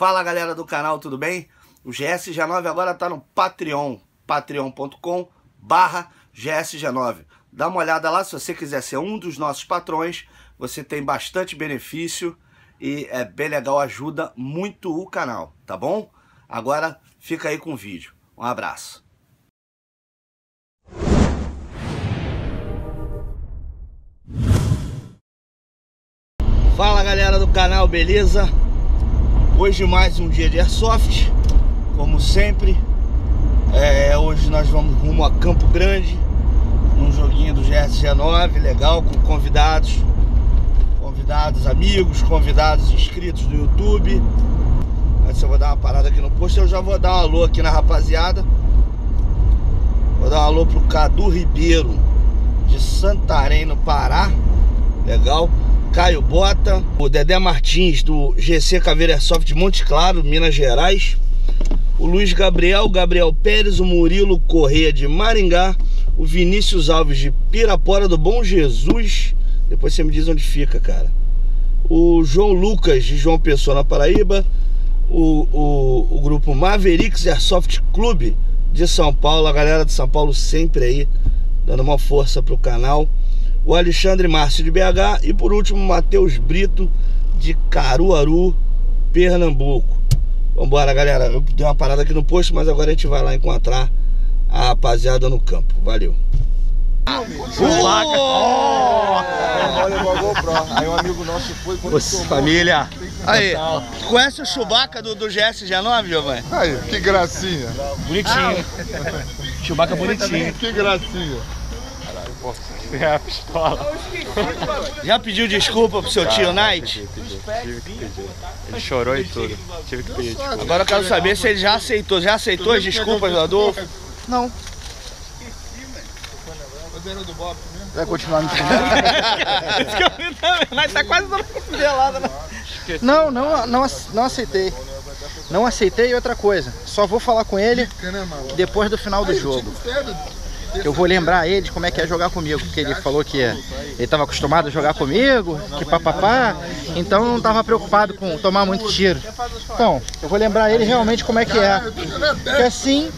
Fala galera do canal, tudo bem? O GSG9 agora está no Patreon, patreon.com barra GSG9. Dá uma olhada lá se você quiser ser um dos nossos patrões, você tem bastante benefício e é bem legal, ajuda muito o canal, tá bom? Agora fica aí com o vídeo. Um abraço. Fala galera do canal, beleza? Hoje mais um dia de Airsoft, como sempre. É, Hoje nós vamos rumo a Campo Grande Num joguinho do GSG9, legal, com convidados Convidados amigos, convidados inscritos do YouTube. Antes eu vou dar uma parada aqui no posto Eu já vou dar um alô aqui na rapaziada. Vou dar um alô pro Cadu Ribeiro De Santarém, no Pará. Legal Caio Bota, o Dedé Martins do GC Caveira Airsoft de Monte Claro, Minas Gerais, o Luiz Gabriel, Gabriel Pérez, o Murilo Correia de Maringá, o Vinícius Alves de Pirapora do Bom Jesus, depois você me diz onde fica, cara. O João Lucas de João Pessoa na Paraíba, o, o, o grupo Mavericks Airsoft Clube de São Paulo, a galera de São Paulo sempre aí dando uma força pro canal o Alexandre Márcio de BH e por último Matheus Brito de Caruaru, Pernambuco. Vambora, galera. Eu dei uma parada aqui no posto, mas agora a gente vai lá encontrar a rapaziada no campo. Valeu. Oh! Aí um amigo nosso foi Nossa, família. Aí, conhece o Chewbacca do, do GSG9, Giovanni? Aí, que gracinha. Bonitinho. Chewbacca bonitinho. Que gracinha. É a pistola. Já pediu desculpa pro seu tio Knight? Tive que pedir. Ele chorou e tudo. Tive que pedir desculpa. Agora eu quero saber se ele já aceitou. Já aceitou as desculpas do Adolfo? Não. Vai continuar me? Mas tá quase dando cotovelada, né? Não, não, não, não aceitei. Não aceitei outra coisa. Só vou falar com ele depois do final do jogo. Eu vou lembrar ele de como é que é jogar comigo, porque ele falou que ele estava acostumado a jogar comigo, que papapá, então não estava preocupado com tomar muito tiro. Então, eu vou lembrar ele realmente como é que é. Porque assim,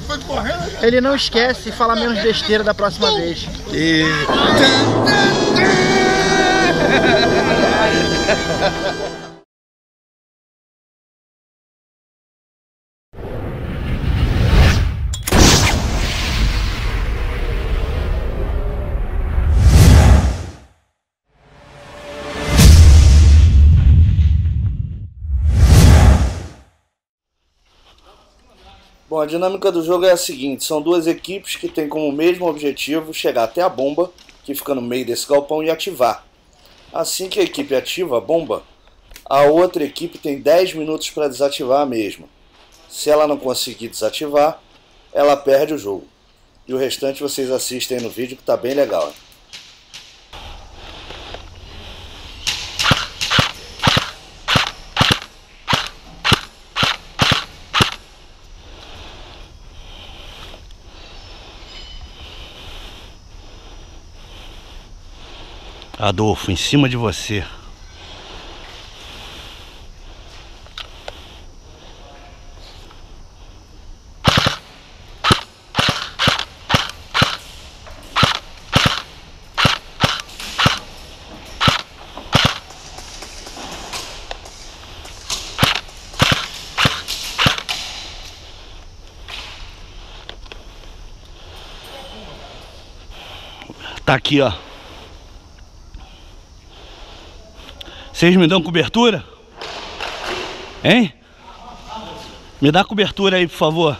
ele não esquece e fala menos besteira da próxima vez. E... Bom, a dinâmica do jogo é a seguinte: são duas equipes que têm como mesmo objetivo chegar até a bomba, que fica no meio desse galpão, e ativar. Assim que a equipe ativa a bomba, a outra equipe tem 10 minutos para desativar a mesma. Se ela não conseguir desativar, ela perde o jogo. E o restante vocês assistem no vídeo que está bem legal. Hein? Adolfo, em cima de você. Tá aqui, ó. Vocês me dão cobertura? Hein? Me dá cobertura aí, por favor.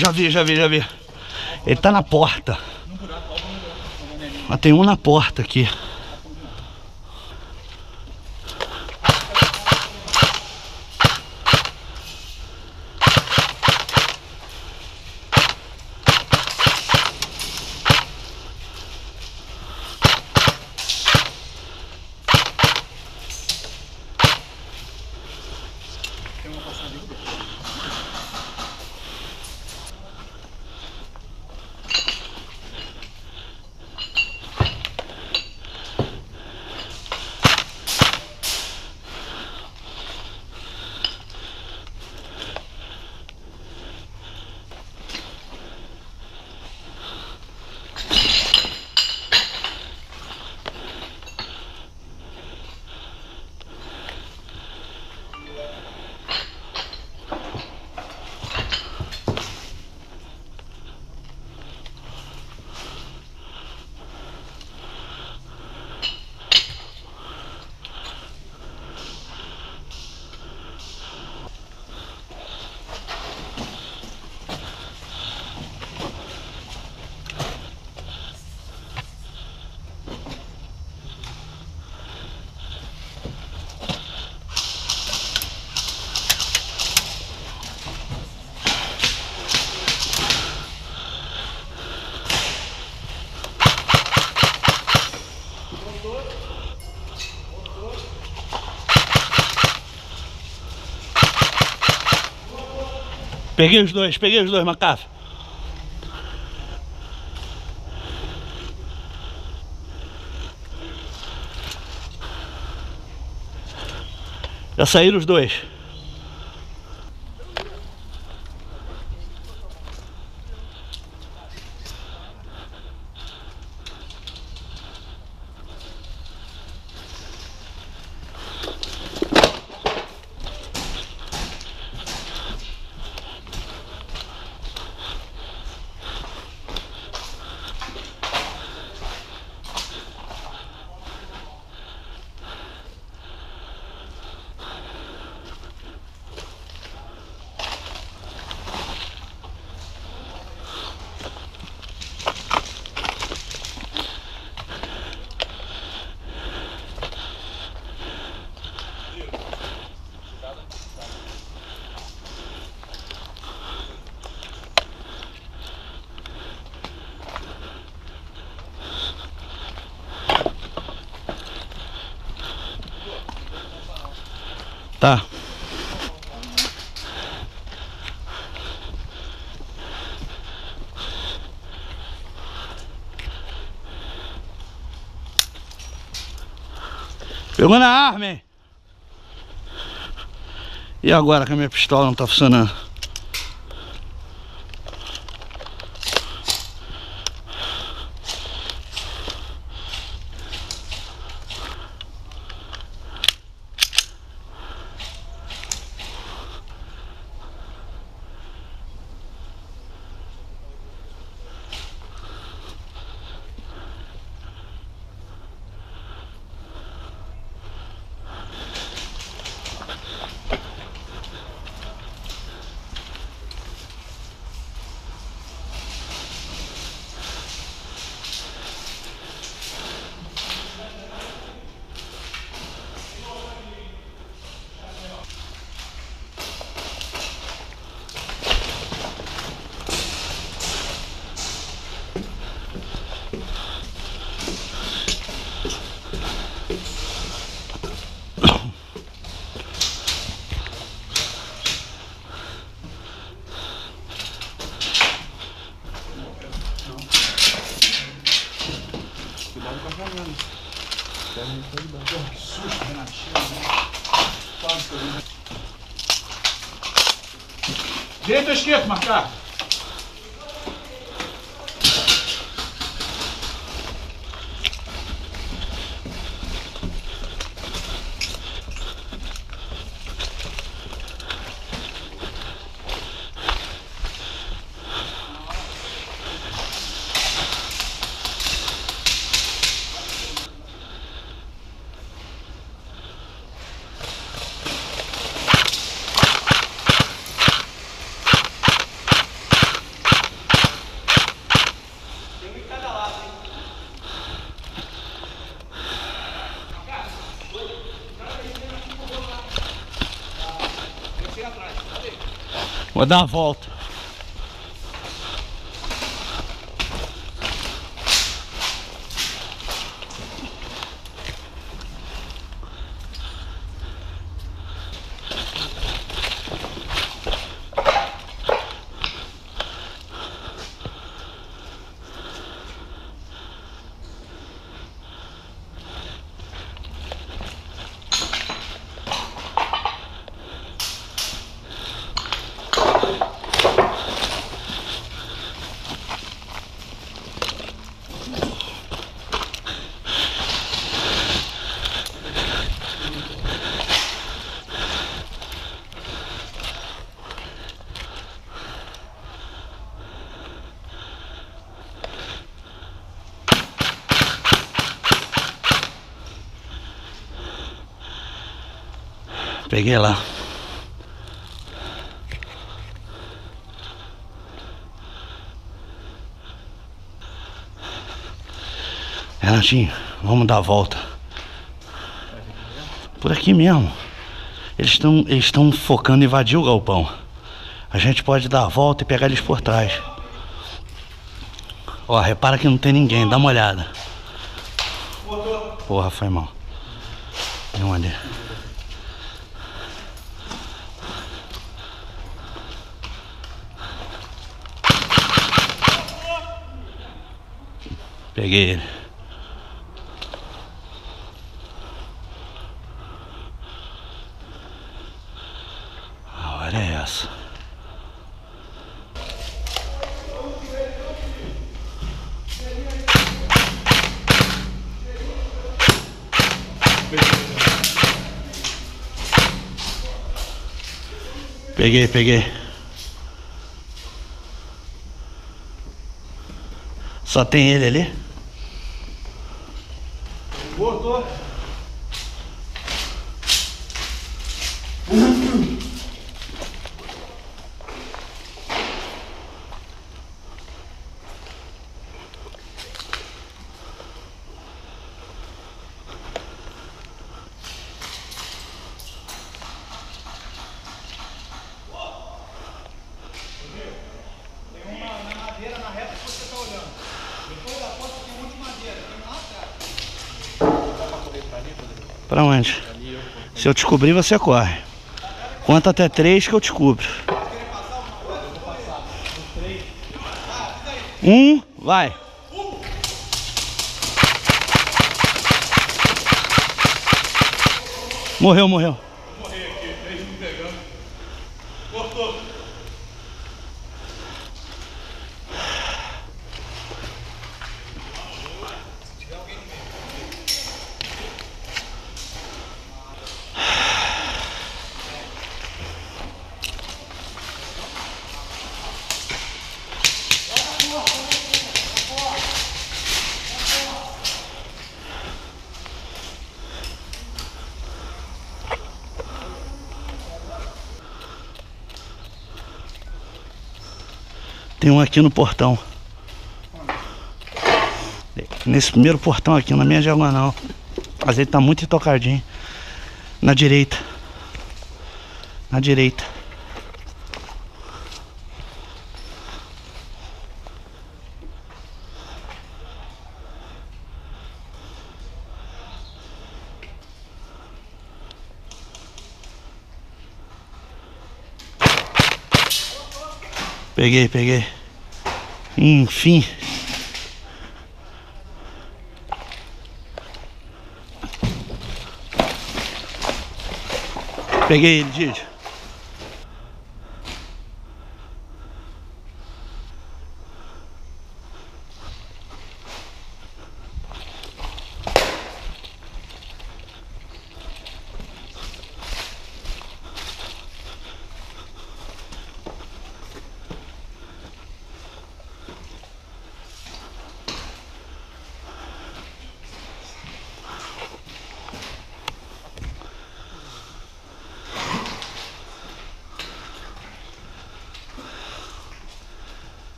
Já vi, já vi, já vi. Ele tá na porta. Ah, tem um na porta aqui. Peguei os dois, peguei os dois, Macafe. Já saíram os dois. Tá. Pegou na arma, hein? E agora que a minha pistola não tá funcionando? Где эта шкет, Макар? Vou dar uma volta. Peguei lá. Renatinho, vamos dar a volta. Por aqui mesmo. Eles estão eles estão focando em invadir o galpão. A gente pode dar a volta e pegar eles por trás. Ó, repara que não tem ninguém, dá uma olhada. Porra, foi mal. Tem um ali. Peguei ele. A hora é essa. Peguei, peguei. Só tem ele ali? Pra onde? Se eu descobrir, você corre. Conta até três que eu descubro. Um, vai. Morreu, morreu. Tem um aqui no portão. Nesse primeiro portão aqui, na minha diagonal. Mas ele tá muito tocadinho. Na direita. Na direita. Peguei, peguei. Enfim. Peguei ele, Didi.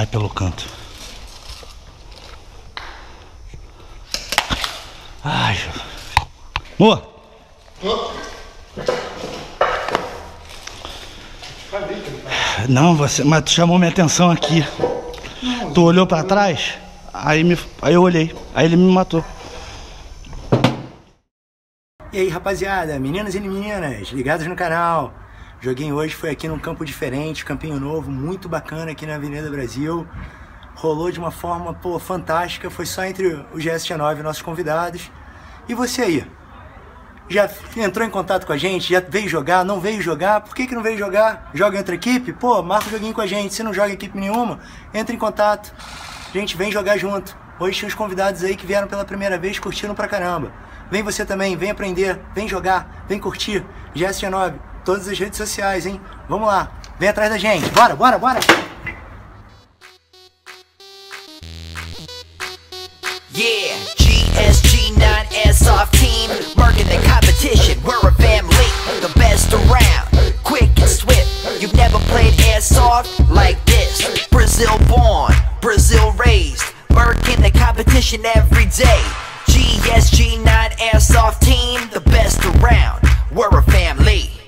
Sai pelo canto. Ai, Moa! Não, você, mas tu chamou minha atenção aqui. Tu olhou pra trás, aí, me, aí eu olhei, aí ele me matou. E aí, rapaziada, meninos e meninas, ligados no canal. Joguinho hoje foi aqui num campo diferente, campinho novo, muito bacana aqui na Avenida Brasil. Rolou de uma forma, pô, fantástica, foi só entre o GSG9 e nossos convidados. E você aí? Já entrou em contato com a gente? Já veio jogar? Não veio jogar? Por que, que não veio jogar? Joga outra equipe? Pô, marca um joguinho com a gente. Se não joga equipe nenhuma, entra em contato. Gente, vem jogar junto. Hoje tinha os convidados aí que vieram pela primeira vez, curtiram pra caramba. Vem você também, vem aprender, vem jogar, vem curtir. GSG9, todas as redes sociais, hein? Vamos lá, vem atrás da gente. Bora, bora, bora! Yeah, GSG, not S team. Marking the competition, we're a family. The best around, quick and swift. You've never played ass like this. Brazil born, Brazil raised. Marking the competition every day. GSG, not ass team. The best around, we're a family.